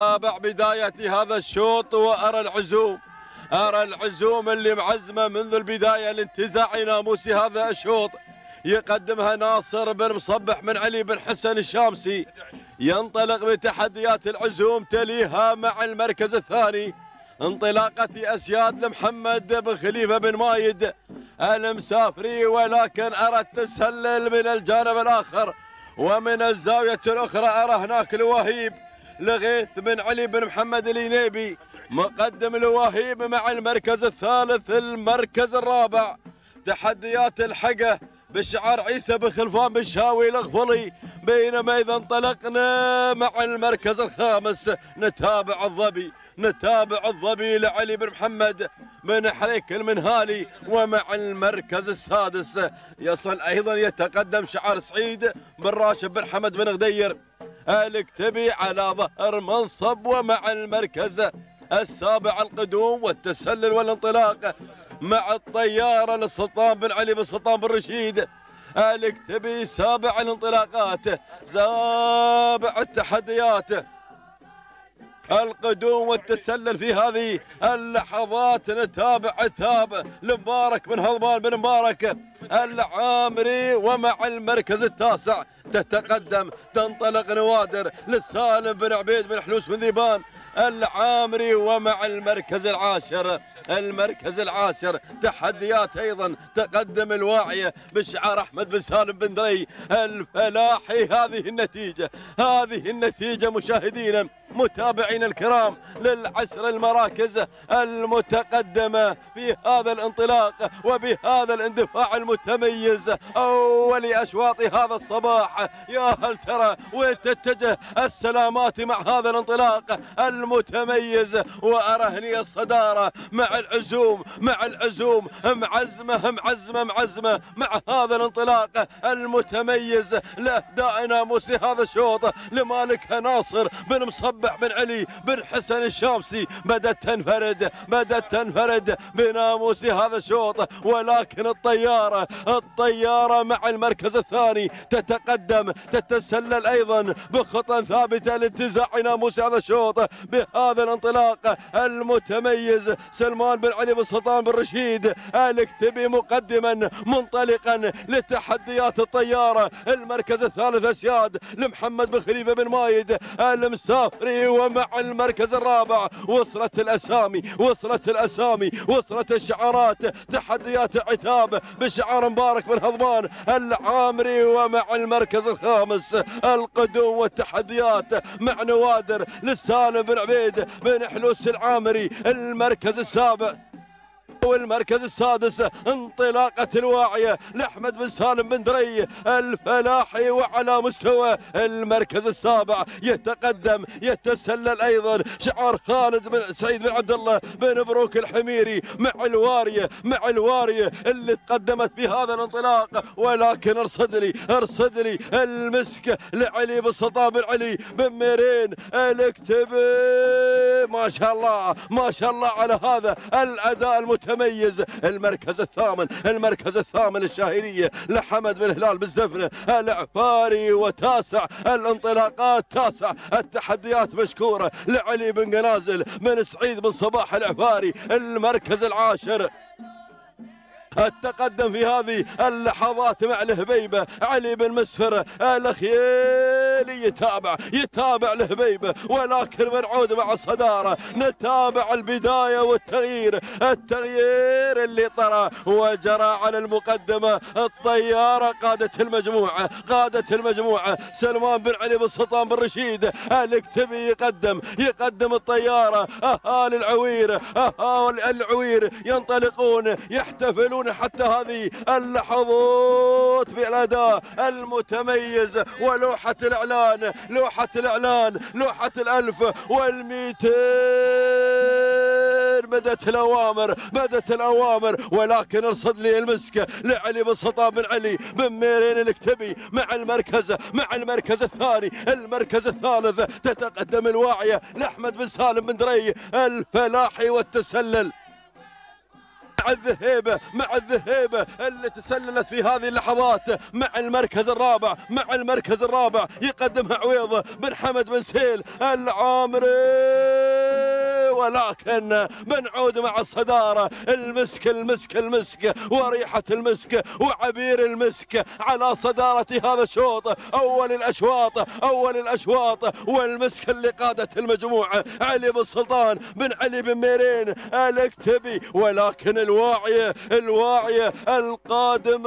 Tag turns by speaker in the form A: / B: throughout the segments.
A: تابع بداية هذا الشوط وأرى العزوم. أرى العزوم اللي معزمة منذ البداية لانتزاع ناموس هذا الشوط يقدمها ناصر بن مصبح من علي بن حسن الشامسي. ينطلق بتحديات العزوم تليها مع المركز الثاني. انطلاقة أسياد لمحمد بن خليفة بن مايد. المسافري ولكن أرى التسلل من الجانب الآخر. ومن الزاوية الأخرى أرى هناك الوهيب. لغيث بن علي بن محمد الينيبي مقدم الوهيب مع المركز الثالث المركز الرابع. تحديات الحقة بشعار عيسى بن خلفان بن شاوي الغفلي بينما إذا انطلقنا مع المركز الخامس نتابع الظبي نتابع الظبي لعلي بن محمد. من حريك المنهالي ومع المركز السادس. يصل أيضا يتقدم شعار سعيد بن راشد بن حمد بن غدير. الكتبي على ظهر منصب ومع المركز السابع القدوم والتسلل والانطلاق مع الطيارة للسلطان بن علي بن سلطان بن رشيد. الكتبي سابع الانطلاقات سابع التحديات. القدوم والتسلل في هذه اللحظات نتابع عتاب لمبارك بن هضبان بن مبارك العامري ومع المركز التاسع تتقدم تنطلق نوادر لسالم بن عبيد بن حلوس بن ذيبان العامري ومع المركز العاشر. المركز العاشر. تحديات أيضا تقدم الواعيه بشعار أحمد بن سالم بن دري. الفلاحي هذه النتيجة. هذه النتيجة مشاهدينا. متابعينا الكرام للعشر المراكز المتقدمة في هذا الانطلاق وبهذا الاندفاع المتميز. أول أشواط هذا الصباح. يا هل ترى وين تتجه السلامات مع هذا الانطلاق المتميز؟ وارى هني الصدارة مع العزوم مع العزوم معزمة معزمة معزمة مع هذا الانطلاق المتميز. لاهداء ناموس هذا الشوط لمالك ناصر بن مصبح بن علي بن حسن الشامسي. بدات تنفرد بدات تنفرد بناموس هذا الشوط ولكن الطيارة الطيارة مع المركز الثاني تتقدم تتسلل أيضا بخطى ثابته لانتزاع ناموس هذا الشوط بهذا الانطلاق المتميز. سلمان بن علي بن سلطان بن رشيد الكتبي مقدما منطلقا لتحديات الطيارة. المركز الثالث أسياد لمحمد بن خليفة بن مايد المسافري ومع المركز الرابع. وصلت الأسامي وصلت الأسامي وصلت الشعارات. تحديات عتاب بشعار مبارك بن هضبان العامري ومع المركز الخامس. القدوم والتحديات مع نوادر للسالم بن عبيد بن حلوس العامري. المركز السابع. والمركز السادس انطلاقة الواعية لأحمد بن سالم بن دري الفلاحي وعلى مستوى المركز السابع. يتقدم يتسلل أيضا شعار خالد بن سعيد بن عبد الله بن بروك الحميري مع الوارية مع الوارية اللي تقدمت بهذا الانطلاق. ولكن ارصد لي ارصد لي المسك لعلي بن سلطان بن علي بن ميرين. الاكتبي ما شاء الله ما شاء الله على هذا الأداء المتميز المتميز المركز الثامن المركز الثامن الشاهينية لحمد بن هلال بالزفنة العفاري وتاسع الانطلاقات تاسع التحديات مشكورة لعلي بن قنازل من سعيد بن صباح العفاري المركز العاشر. التقدم في هذه اللحظات مع الهبيبة علي بن مسفر الخيالي يتابع يتابع الهبيبة ولكن بنعود مع الصدارة نتابع البداية والتغيير. التغيير اللي طرى وجرى على المقدمة. الطيارة قادة المجموعة قادة المجموعة. سلمان بن علي بن سلطان بن رشيد الكتبي يقدم يقدم الطيارة. أهالي العوير أهالي العوير ينطلقون يحتفلون حتى هذه اللحظات بالأداء المتميز ولوحة الإعلان لوحة الإعلان لوحة الألف والمئتين بدت الأوامر بدت الأوامر. ولكن ارصد لي المسك لعلي بن سلطان بن علي بن ميرين الكتبي مع المركز مع المركز الثاني. المركز الثالث تتقدم الواعية لأحمد بن سالم بن دري الفلاحي والتسلل. مع الذهيبة مع الذهيبة اللي تسللت في هذه اللحظات مع المركز الرابع مع المركز الرابع يقدمها عويض بن حمد بن سهيل العامري. ولكن بنعود مع الصدارة المسك المسك المسك وريحة المسك وعبير المسك على صدارة هذا الشوط. أول الأشواط أول الأشواط والمسك اللي قادت المجموعة. علي بن سلطان بن علي بن ميرين الاكتبي. ولكن الواعية الواعية القادم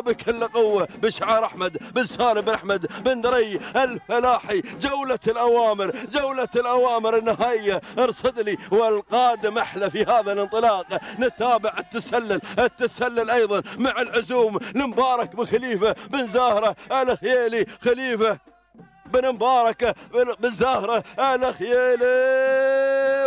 A: بكل قوة بشعار أحمد بن سالم بن أحمد بن دري الفلاحي. جولة الأوامر جولة الأوامر النهائية. ارصد لي والقادم أحلى في هذا الانطلاق. نتابع التسلل التسلل أيضا مع العزوم. لمبارك بن خليفة بن زاهرة الخيالي خليفة بن مبارك بن زاهرة الخيالي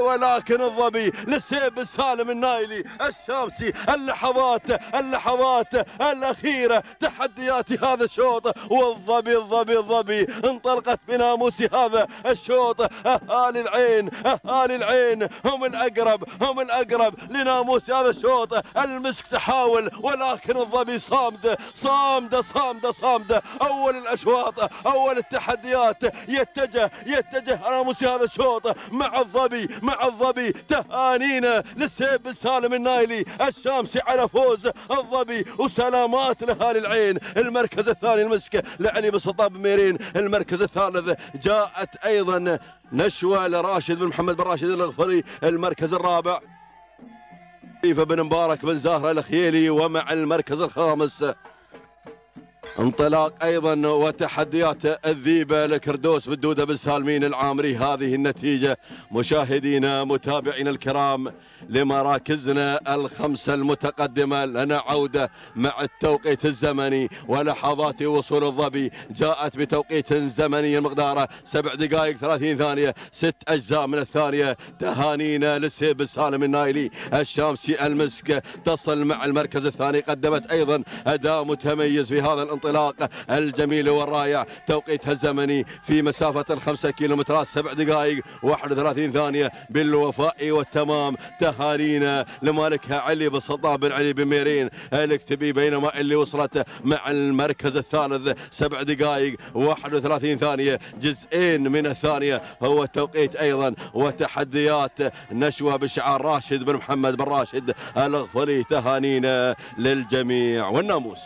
A: ولكن الظبي للسيب السالم النايلي الشامسي اللحظات اللحظات الأخيرة تحديات هذا الشوط. والظبي الظبي الظبي انطلقت بناموس هذا الشوط. أهالي العين أهالي العين هم الأقرب هم الأقرب لناموس هذا الشوط. المسك تحاول ولكن الظبي صامد صامد صامد صامد. أول الأشواط أول التحديات يتجه يتجه ناموس هذا الشوط مع الظبي مع الظبي تهانينا للسيب السالم النايلي. الشامسي على فوز الظبي وسلامات لاهالي العين المركز الثاني المسك لعلي بن بن ميرين. المركز الثالث جاءت أيضا نشوه لراشد بن محمد بن راشد الغفري المركز الرابع بن مبارك بن زهرة الخيلي ومع المركز الخامس انطلاق أيضا وتحديات الذيبه لكردوس بالدودة بن سالمين العامري. هذه النتيجة مشاهدينا متابعينا الكرام لمراكزنا الخمسة المتقدمة. لنا عودة مع التوقيت الزمني ولحظات وصول الظبي. جاءت بتوقيت زمني مقداره سبع دقائق 30 ثانية. ست أجزاء من الثانية. تهانينا للسيب السالم النايلي الشامسي المسك. تصل مع المركز الثاني. قدمت أيضا أداء متميز في هذا الانطلاق. الجميل والرائع توقيتها الزمني في مسافة الخمسة كيلومترات سبع دقائق 31 ثانية بالوفاء والتمام. تهانينا لمالكها علي بن سلطان بن علي بن ميرين. الاكتبي بينما اللي وصلت مع المركز الثالث سبع دقائق 31 ثانية. جزئين من الثانية هو التوقيت أيضا وتحديات نشوة بشعار راشد بن محمد بن راشد. الغفري تهانينا للجميع والناموس.